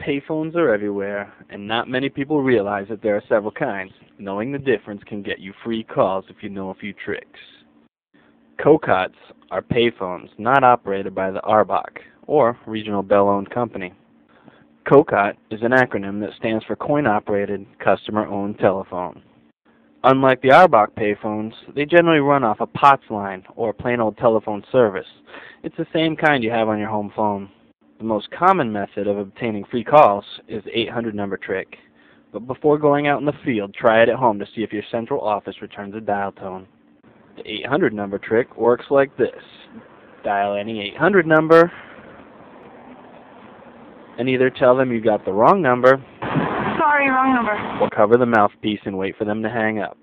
Payphones are everywhere, and not many people realize that there are several kinds. Knowing the difference can get you free calls if you know a few tricks. COCOTs are payphones not operated by the ARBOC, or Regional Bell-owned company. COCOT is an acronym that stands for Coin-Operated Customer-Owned Telephone. Unlike the ARBOC payphones, they generally run off a POTS line, or plain old telephone service. It's the same kind you have on your home phone. The most common method of obtaining free calls is the 800 number trick. But before going out in the field, try it at home to see if your central office returns a dial tone. The 800 number trick works like this. Dial any 800 number and either tell them you got the wrong number Sorry, wrong number. or cover the mouthpiece and wait for them to hang up.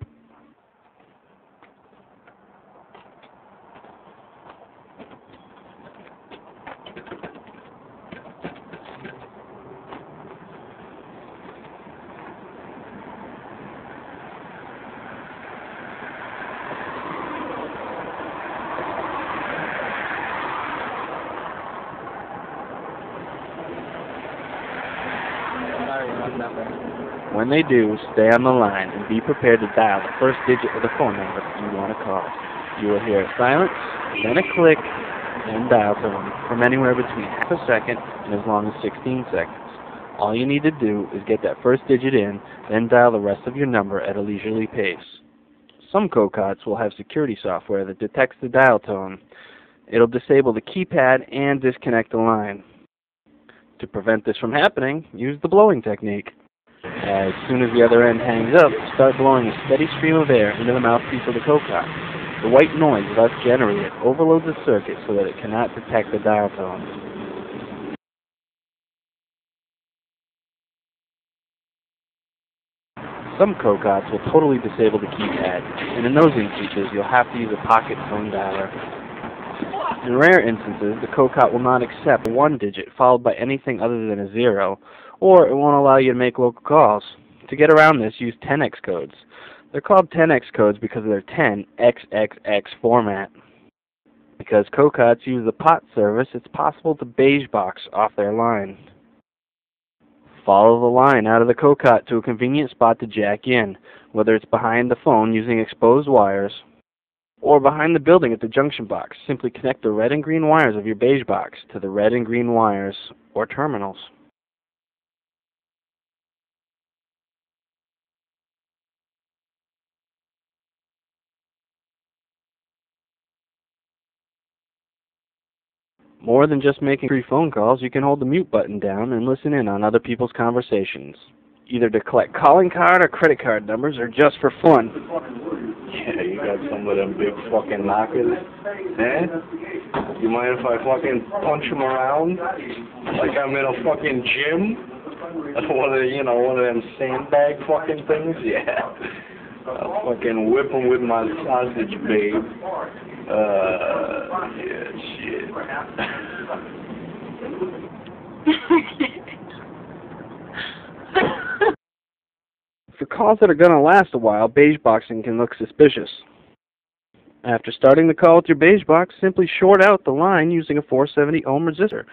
When they do, stay on the line and be prepared to dial the first digit of the phone number you want to call. You will hear a silence, then a click, then dial tone from anywhere between half a second and as long as 16 seconds. All you need to do is get that first digit in, then dial the rest of your number at a leisurely pace. Some COCOTs will have security software that detects the dial tone. It'll disable the keypad and disconnect the line. To prevent this from happening, use the blowing technique. As soon as the other end hangs up, start blowing a steady stream of air into the mouthpiece of the COCOT. The white noise thus generated overloads the circuit so that it cannot detect the dial tone. Some COCOTs will totally disable the keypad, and in those instances you'll have to use a pocket phone dialer. In rare instances, the COCOT will not accept one digit followed by anything other than a zero, or it won't allow you to make local calls. To get around this, use 10x codes. They're called 10x codes because of their 10 XXX format. Because COCOTs use the POT service, it's possible to beige box off their line. Follow the line out of the COCOT to a convenient spot to jack in, whether it's behind the phone using exposed wires, or behind the building at the junction box. Simply connect the red and green wires of your beige box to the red and green wires or terminals. More than just making free phone calls, you can hold the mute button down and listen in on other people's conversations, either to collect calling card or credit card numbers or just for fun. Yeah, you got some of them big fucking knockers. Eh? You mind if I fucking punch them around? Like I'm in a fucking gym? One of the, you know, one of them sandbag fucking things? Yeah. I'll fucking whip them with my sausage, babe. Uh, yeah, shit. For calls that are going to last a while, beige boxing can look suspicious. After starting the call with your beige box, simply short out the line using a 470 ohm resistor.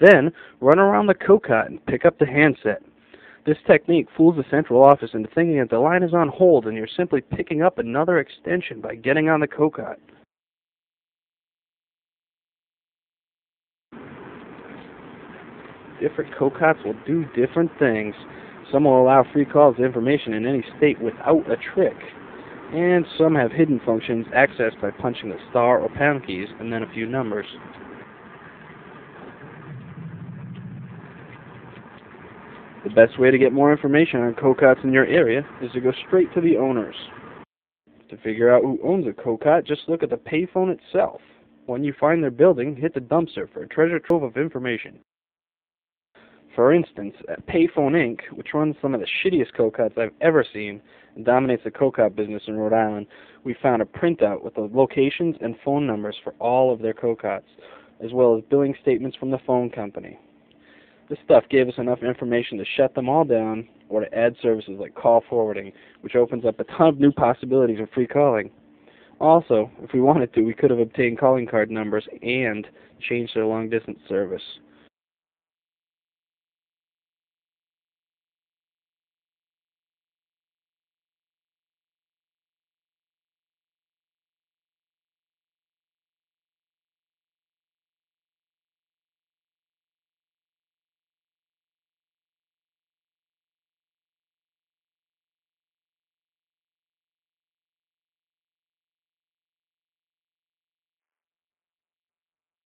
Then, run around the COCOT and pick up the handset. This technique fools the central office into thinking that the line is on hold and you're simply picking up another extension by getting on the COCOT. Different COCOTs will do different things. Some will allow free calls to information in any state without a trick. And some have hidden functions accessed by punching the star or pound keys and then a few numbers. The best way to get more information on COCOTs in your area is to go straight to the owners. To figure out who owns a COCOT, just look at the payphone itself. When you find their building, hit the dumpster for a treasure trove of information. For instance, at Payphone Inc., which runs some of the shittiest COCOTs I've ever seen and dominates the COCOT business in Rhode Island, we found a printout with the locations and phone numbers for all of their COCOTs, as well as billing statements from the phone company. This stuff gave us enough information to shut them all down or to add services like call forwarding, which opens up a ton of new possibilities of free calling. Also, if we wanted to, we could have obtained calling card numbers and changed their long distance service.